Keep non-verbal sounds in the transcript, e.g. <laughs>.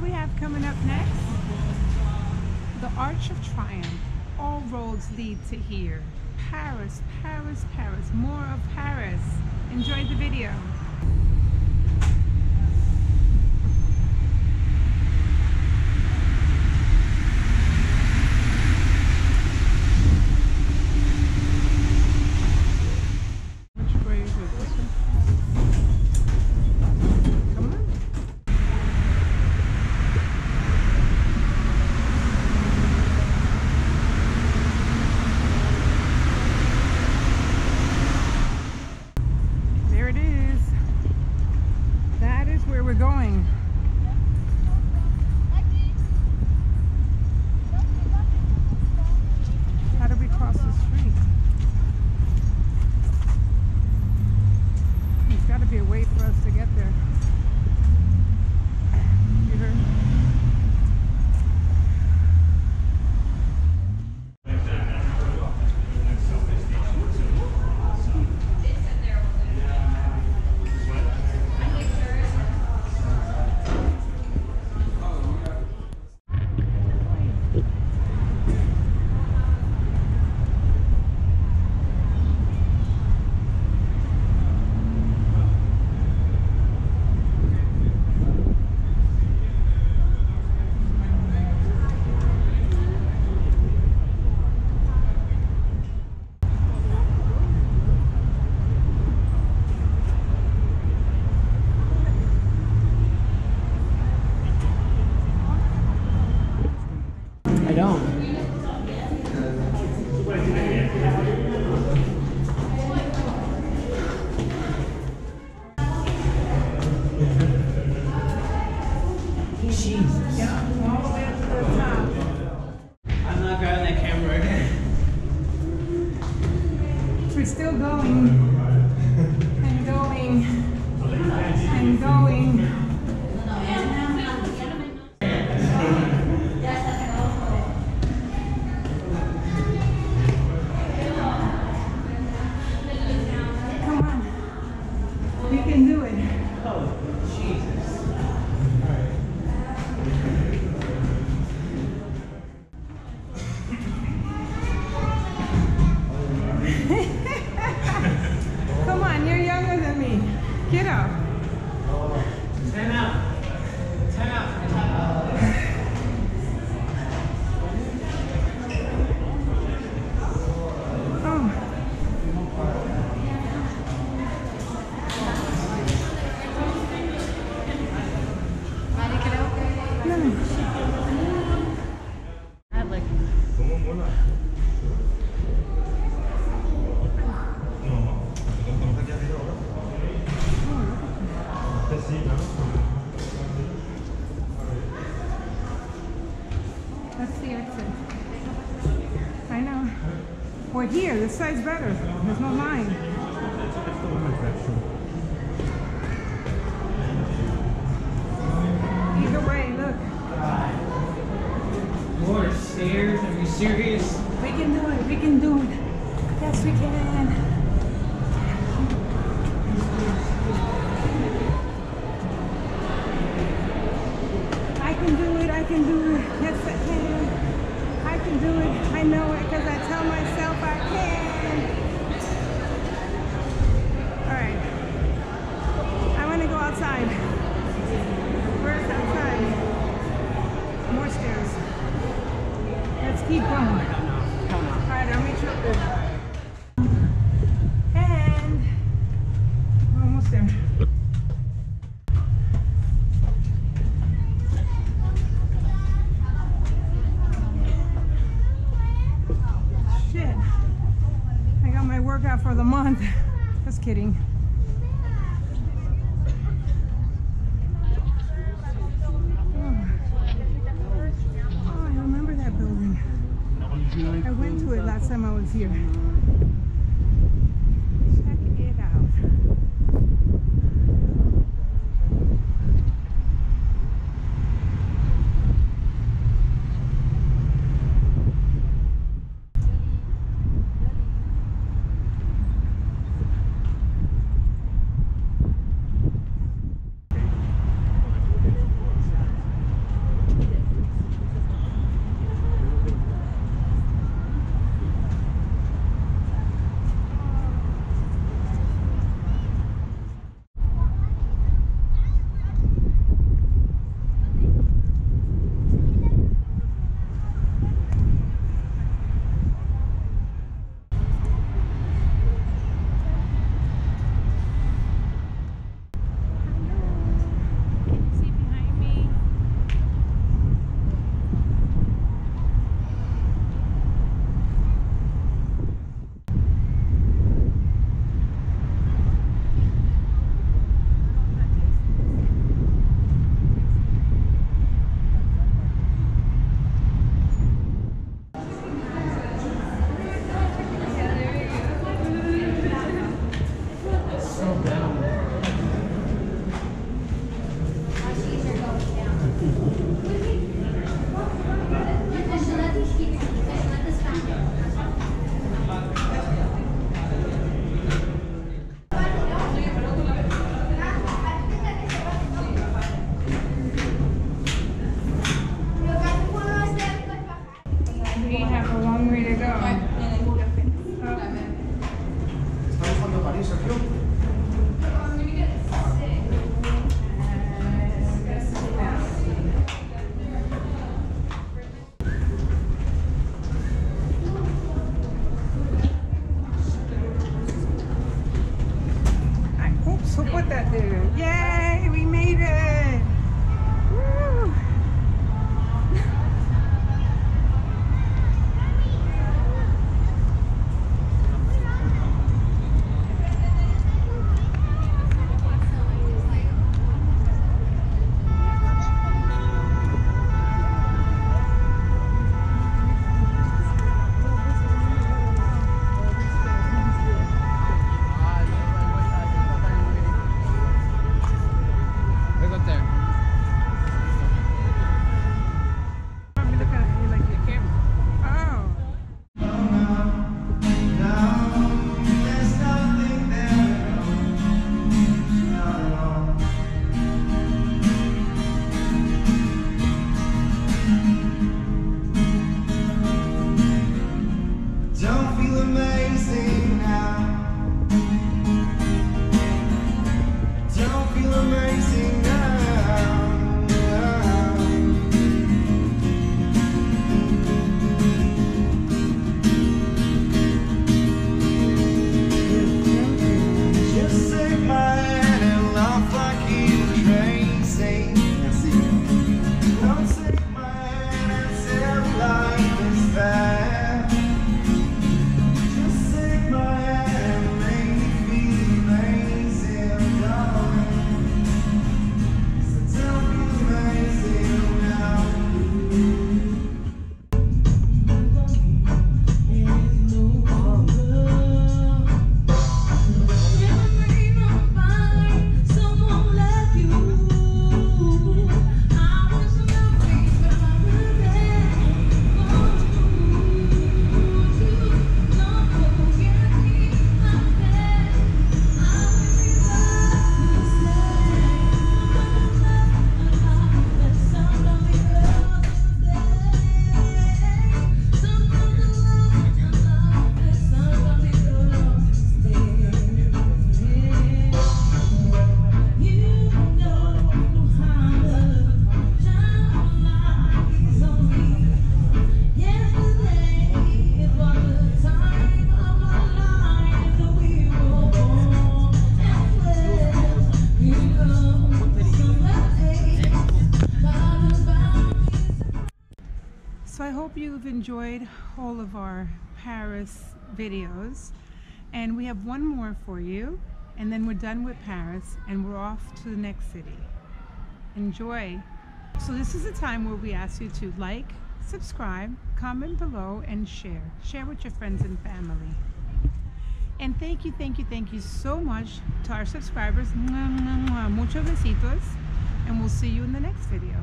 do we have coming up next? The Arch of Triumph. All roads lead to here. Paris, Paris, Paris. More of Paris. Enjoy the video. We're still going and going and going. Come on. We can do it. Oh, Jesus. We're here. This side's better. There's no line. Either way, look. more stairs. Are you serious? We can do it. We can do it. Yes, we can. For the month. <laughs> Just kidding. Oh, I remember that building. I went to it last time I was here. Check it out. you. You've enjoyed all of our Paris videos. And we have one more for you. And then we're done with Paris and we're off to the next city. Enjoy. So this is a time where we ask you to like, subscribe, comment below, and share. Share with your friends and family. And thank you, thank you, thank you so much to our subscribers. Muchos besitos. And we'll see you in the next video.